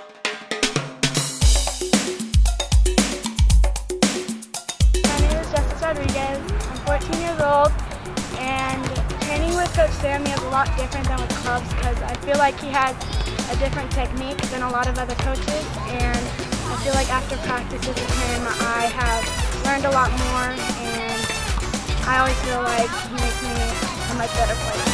My name is Jessica Rodriguez. I'm 14 years old, and training with Coach Sammy is a lot different than with clubs because I feel like he has a different technique than a lot of other coaches, and I feel like after practices with him, I have learned a lot more, and I always feel like he makes me a much better player.